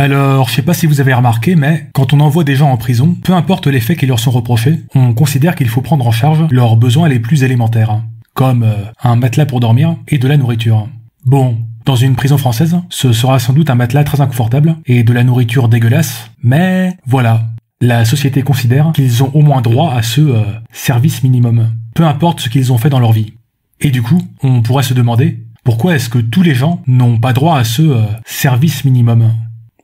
Alors, je sais pas si vous avez remarqué, mais quand on envoie des gens en prison, peu importe les faits qui leur sont reprochés, on considère qu'il faut prendre en charge leurs besoins les plus élémentaires, comme euh, un matelas pour dormir et de la nourriture. Bon, dans une prison française, ce sera sans doute un matelas très inconfortable et de la nourriture dégueulasse, mais voilà. La société considère qu'ils ont au moins droit à ce euh, service minimum, peu importe ce qu'ils ont fait dans leur vie. Et du coup, on pourrait se demander pourquoi est-ce que tous les gens n'ont pas droit à ce euh, service minimum?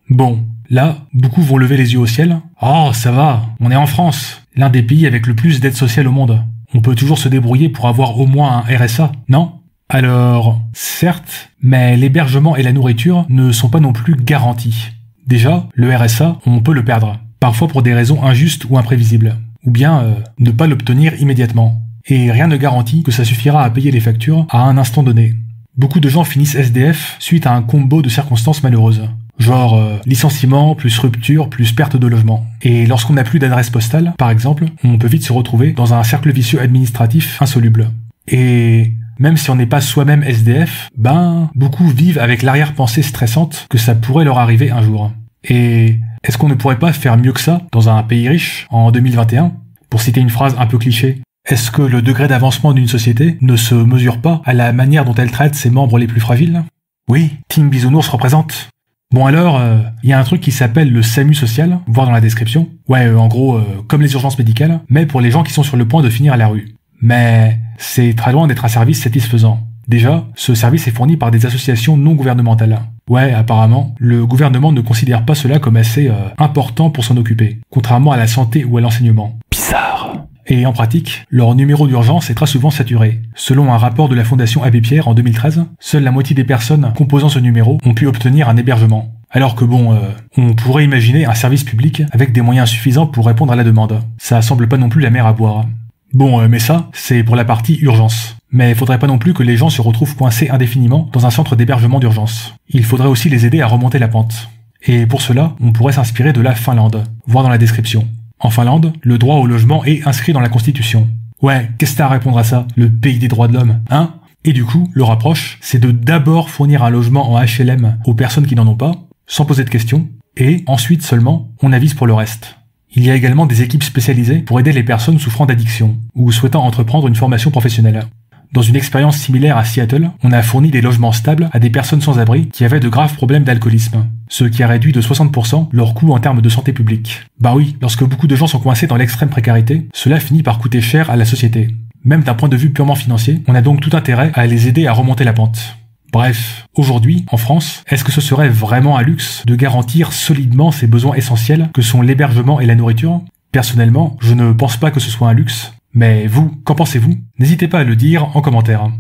Bon, là, beaucoup vont lever les yeux au ciel. Oh, ça va, on est en France, l'un des pays avec le plus d'aide sociale au monde. On peut toujours se débrouiller pour avoir au moins un RSA, non? Alors, certes, mais l'hébergement et la nourriture ne sont pas non plus garantis. Déjà, le RSA, on peut le perdre, parfois pour des raisons injustes ou imprévisibles, ou bien euh, ne pas l'obtenir immédiatement. Et rien ne garantit que ça suffira à payer les factures à un instant donné. Beaucoup de gens finissent SDF suite à un combo de circonstances malheureuses. Genre euh, licenciement, plus rupture, plus perte de logement. Et lorsqu'on n'a plus d'adresse postale, par exemple, on peut vite se retrouver dans un cercle vicieux administratif insoluble. Et même si on n'est pas soi-même SDF, ben, beaucoup vivent avec l'arrière-pensée stressante que ça pourrait leur arriver un jour. Et est-ce qu'on ne pourrait pas faire mieux que ça dans un pays riche en 2021 Pour citer une phrase un peu cliché, est-ce que le degré d'avancement d'une société ne se mesure pas à la manière dont elle traite ses membres les plus fragiles? Oui, Team Bisounours représente. Bon alors, il euh, y a un truc qui s'appelle le SAMU social, voir dans la description. Ouais, euh, en gros, euh, comme les urgences médicales, mais pour les gens qui sont sur le point de finir à la rue. Mais c'est très loin d'être un service satisfaisant. Déjà, ce service est fourni par des associations non gouvernementales. Ouais, apparemment, le gouvernement ne considère pas cela comme assez important pour s'en occuper, contrairement à la santé ou à l'enseignement. Et en pratique, leur numéro d'urgence est très souvent saturé. Selon un rapport de la Fondation Abbé Pierre en 2013, seule la moitié des personnes composant ce numéro ont pu obtenir un hébergement. Alors que bon, euh, on pourrait imaginer un service public avec des moyens suffisants pour répondre à la demande. Ça semble pas non plus la mer à boire. Bon, euh, mais ça, c'est pour la partie urgence. Mais faudrait pas non plus que les gens se retrouvent coincés indéfiniment dans un centre d'hébergement d'urgence. Il faudrait aussi les aider à remonter la pente. Et pour cela, on pourrait s'inspirer de la Finlande, voir dans la description. En Finlande, le droit au logement est inscrit dans la Constitution. Ouais, qu'est-ce que t'as à répondre à ça Le pays des droits de l'homme, hein? Et du coup, le rapproche, c'est de d'abord fournir un logement en HLM aux personnes qui n'en ont pas, sans poser de questions, et ensuite seulement, on avise pour le reste. Il y a également des équipes spécialisées pour aider les personnes souffrant d'addiction ou souhaitant entreprendre une formation professionnelle. Dans une expérience similaire à Seattle, on a fourni des logements stables à des personnes sans abri qui avaient de graves problèmes d'alcoolisme, ce qui a réduit de 60% leur coût en termes de santé publique. Bah oui, lorsque beaucoup de gens sont coincés dans l'extrême précarité, cela finit par coûter cher à la société. Même d'un point de vue purement financier, on a donc tout intérêt à les aider à remonter la pente. Bref, aujourd'hui, en France, est-ce que ce serait vraiment un luxe de garantir solidement ces besoins essentiels que sont l'hébergement et la nourriture? Personnellement, je ne pense pas que ce soit un luxe, mais vous, qu'en pensez-vous? N'hésitez pas à le dire en commentaire.